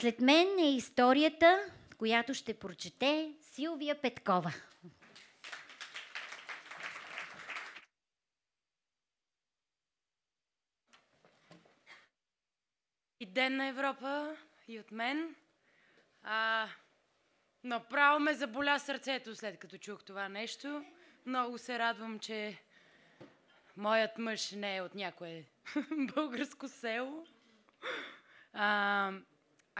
След мен е историята, която ще прочете Силвия Петкова. И ден на Европа, и от мен. А, направо ме заболя сърцето, след като чух това нещо. Много се радвам, че моят мъж не е от някое българско село. А,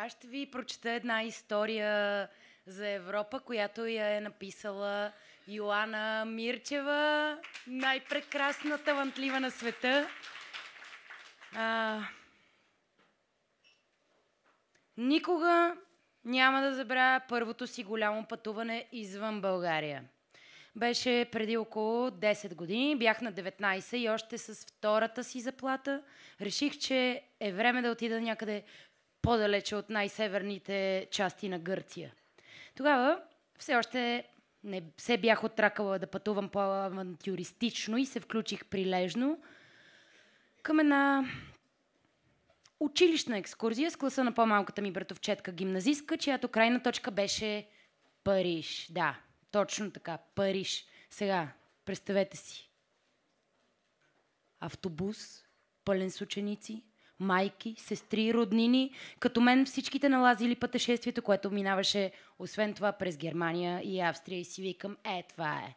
аз ще ви прочета една история за Европа, която я е написала Йоана Мирчева, най-прекрасна, талантлива на света. А, никога няма да забравя първото си голямо пътуване извън България. Беше преди около 10 години, бях на 19 и още с втората си заплата реших, че е време да отида някъде по-далече от най-северните части на Гърция. Тогава все още не се бях оттракала да пътувам по-авантюристично и се включих прилежно към една училищна екскурзия с класа на по-малката ми братовчетка гимназистка, чиято крайна точка беше Париж. Да, точно така, Париж. Сега, представете си. Автобус, пълен с ученици, майки, сестри, роднини, като мен всичките налазили пътешествието, което минаваше, освен това, през Германия и Австрия и си викам, е, това е.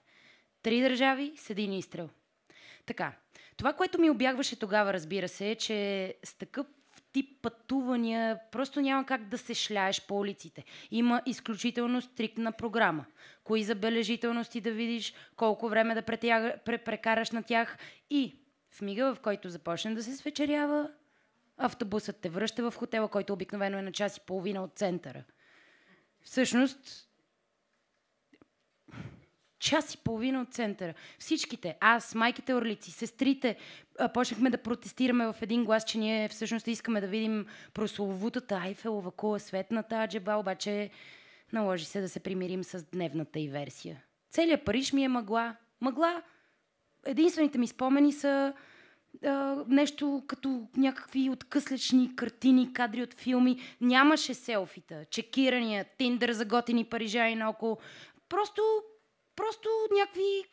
Три държави с един изстрел. Така, това, което ми обягваше тогава, разбира се, е, че с такъв тип пътувания просто няма как да се шляеш по улиците. Има изключително стриктна програма. Кои забележителности да видиш, колко време да претяга, прекараш на тях и в мига, в който започне да се свечерява, автобусът те връща в хотела, който обикновено е на час и половина от центъра. Всъщност, час и половина от центъра. Всичките, аз, майките орлици, сестрите, почнахме да протестираме в един глас, че ние всъщност искаме да видим прословутата Айфелова кула, светната аджеба, обаче наложи се да се примирим с дневната и версия. Целият Париж ми е мъгла. Мъгла. Единствените ми спомени са нещо като някакви откъслечни картини, кадри от филми. Нямаше селфита, чекирания, тиндър за готини парижани наоколо. Просто, просто някакви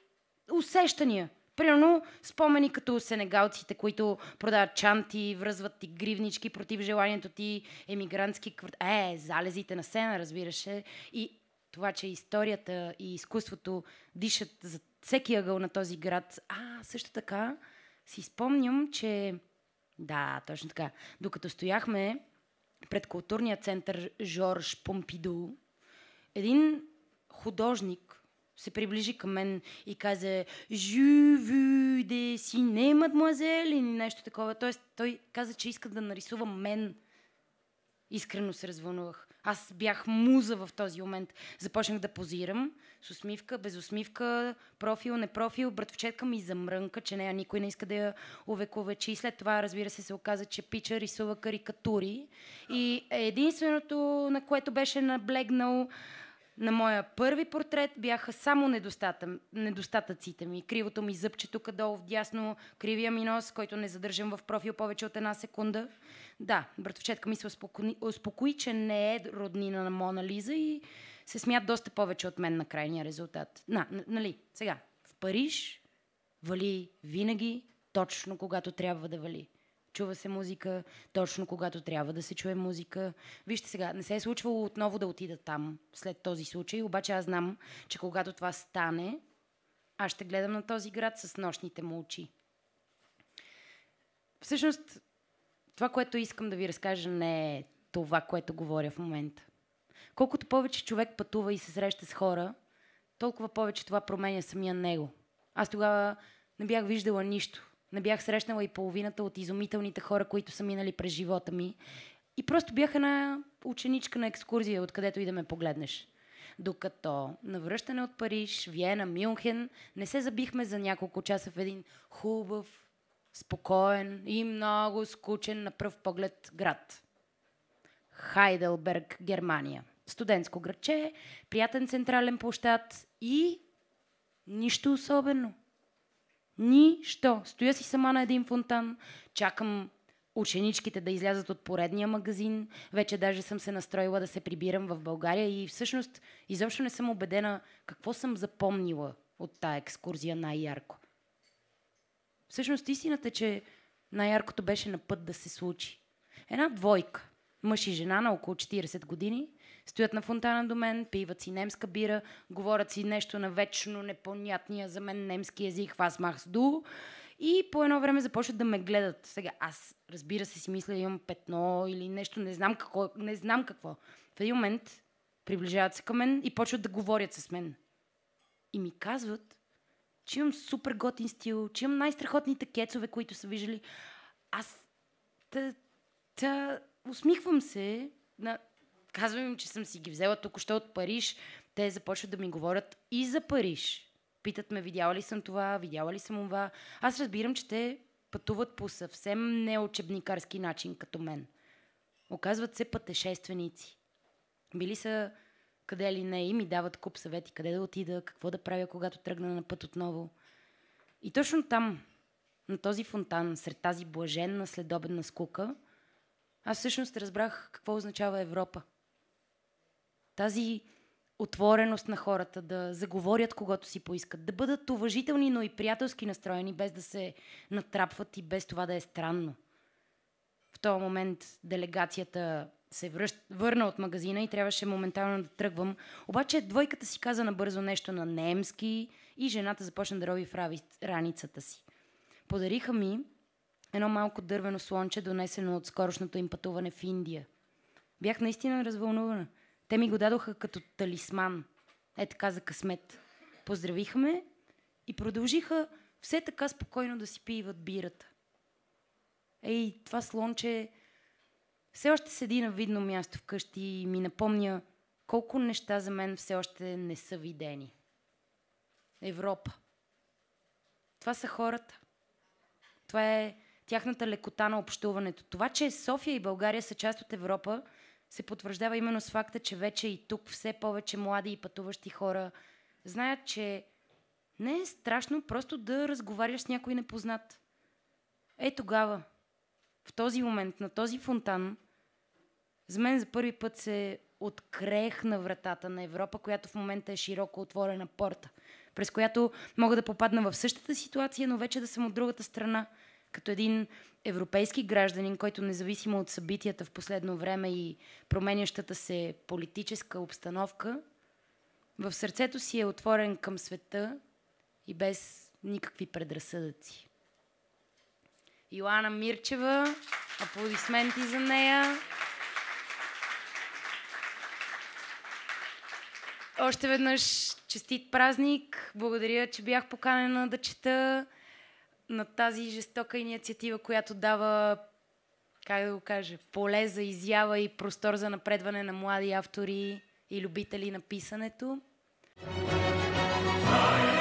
усещания. Примерно спомени като сенегалците, които продават чанти, връзват ти гривнички против желанието ти, емигрантски кварт... Е, залезите на сена, разбираше. И това, че историята и изкуството дишат за всеки ъгъл на този град. А, също така, си спомням, че да, точно така. Докато стояхме пред културния център Жорж Помпиду, един художник се приближи към мен и каза «Je veux dessiner, mademoiselle» или нещо такова. Тоест, той каза, че иска да нарисува мен. Искрено се развълнувах. Аз бях муза в този момент. Започнах да позирам с усмивка, без усмивка, профил, не профил. Братовчетка ми замрънка, че нея никой не иска да я увековечи. След това, разбира се, се оказа, че пича рисува карикатури. И единственото, на което беше наблегнал на моя първи портрет бяха само недостатъците ми. Кривото ми зъбче тук долу в дясно, кривия ми нос, който не задържам в профил повече от една секунда. Да, братовчетка ми се успокои, успокои че не е роднина на Мона Лиза и се смят доста повече от мен на крайния резултат. На, нали, сега, в Париж вали винаги точно когато трябва да вали. Чува се музика точно когато трябва да се чуе музика. Вижте сега, не се е случвало отново да отида там след този случай, обаче аз знам, че когато това стане, аз ще гледам на този град с нощните му очи. Всъщност, това, което искам да ви разкажа, не е това, което говоря в момента. Колкото повече човек пътува и се среща с хора, толкова повече това променя самия него. Аз тогава не бях виждала нищо. Не бях срещнала и половината от изумителните хора, които са минали през живота ми. И просто бях една ученичка на екскурзия, откъдето и да ме погледнеш. Докато на връщане от Париж, Виена, Мюнхен, не се забихме за няколко часа в един хубав, спокоен и много скучен на пръв поглед град. Хайделберг, Германия. Студентско градче, приятен централен площад и нищо особено. Нищо. Стоя си сама на един фонтан, чакам ученичките да излязат от поредния магазин. Вече даже съм се настроила да се прибирам в България и всъщност изобщо не съм убедена какво съм запомнила от тая екскурзия най-ярко. Всъщност истината е, че най-яркото беше на път да се случи. Една двойка, мъж и жена на около 40 години, стоят на фонтана до мен, пиват си немска бира, говорят си нещо на вечно непонятния за мен немски език, вас мах ду, и по едно време започват да ме гледат. Сега аз, разбира се, си мисля, имам петно или нещо, не знам какво. Не знам какво. В един момент приближават се към мен и почват да говорят с мен. И ми казват, че имам супер готин стил, че имам най-страхотните кецове, които са виждали. Аз та, та, усмихвам се, на... казвам им, че съм си ги взела току-що от Париж. Те започват да ми говорят и за Париж. Питат ме, видяла ли съм това, видяла ли съм това. Аз разбирам, че те пътуват по съвсем неучебникарски начин, като мен. Оказват се пътешественици. Били са къде ли не и ми дават куп съвети, къде да отида, какво да правя, когато тръгна на път отново. И точно там, на този фонтан, сред тази блаженна следобедна скука, аз всъщност разбрах какво означава Европа. Тази отвореност на хората, да заговорят когато си поискат, да бъдат уважителни, но и приятелски настроени, без да се натрапват и без това да е странно. В този момент делегацията се връщ, върна от магазина и трябваше моментално да тръгвам. Обаче двойката си каза набързо нещо на немски и жената започна да роби в раницата си. Подариха ми едно малко дървено слонче, донесено от скорошното им пътуване в Индия. Бях наистина развълнувана. Те ми го дадоха като талисман. Е така за късмет. Поздравиха ме и продължиха все така спокойно да си пиват бирата. Ей, това слонче все още седи на видно място вкъщи и ми напомня колко неща за мен все още не са видени. Европа. Това са хората. Това е тяхната лекота на общуването. Това, че София и България са част от Европа, се потвърждава именно с факта, че вече и тук все повече млади и пътуващи хора знаят, че не е страшно просто да разговаряш с някой непознат. Е тогава, в този момент, на този фонтан, за мен за първи път се открехна вратата на Европа, която в момента е широко отворена порта, през която мога да попадна в същата ситуация, но вече да съм от другата страна, като един европейски гражданин, който независимо от събитията в последно време и променящата се политическа обстановка, в сърцето си е отворен към света и без никакви предразсъдъци. Йоана Мирчева, аплодисменти за нея. Още веднъж честит празник. Благодаря, че бях поканена да чета на тази жестока инициатива, която дава, как да го кажа, поле за изява и простор за напредване на млади автори и любители на писането. Fire.